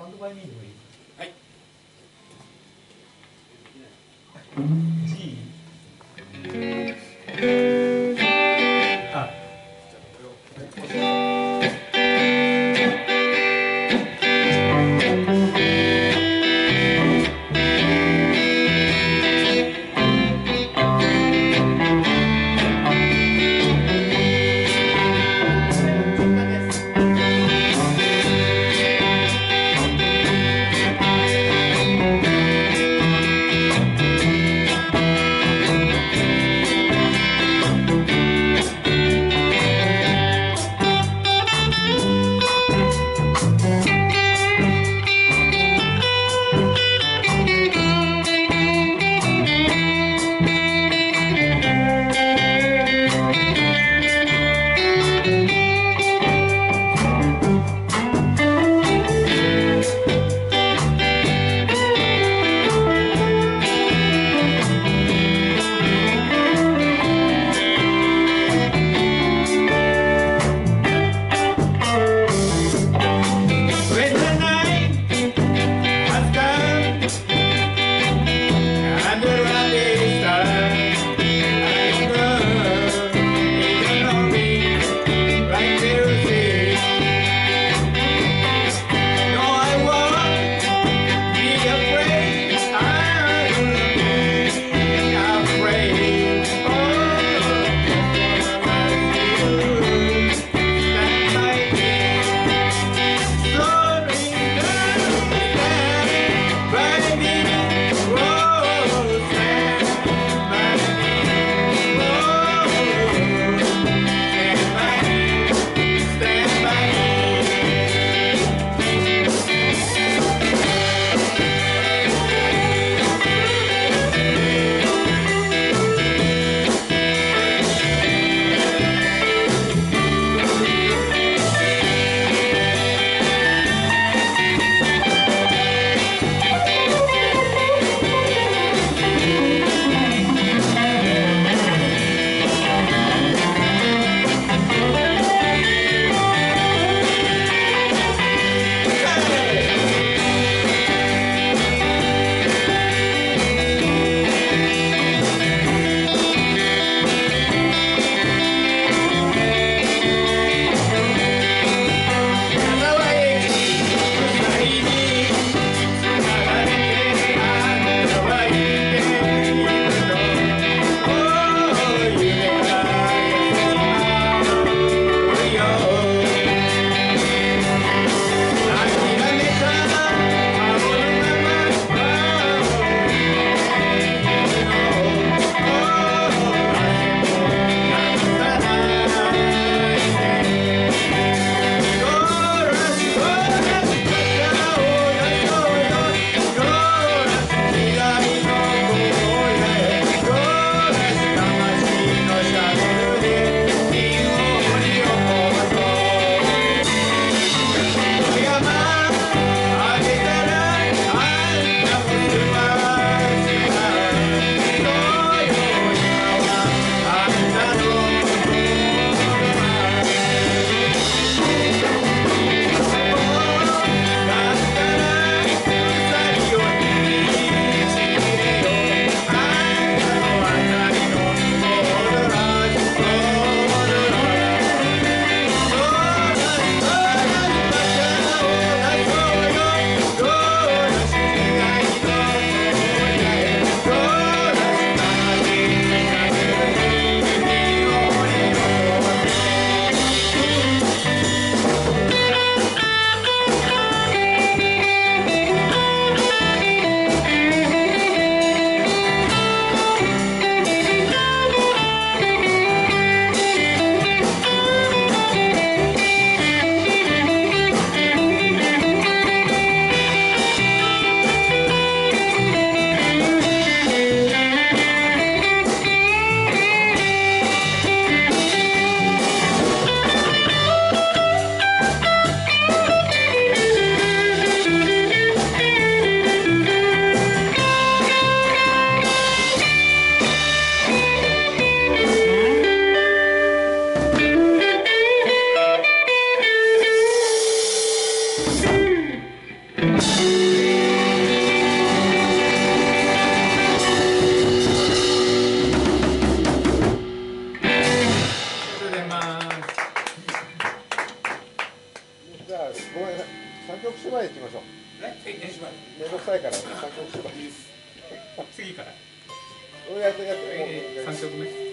タンドバイミーでもいい。はいじゃあごめんなさい。三曲芝居行きましょう。めんどくさいから。三曲芝居。次から。俺がやってやって三曲目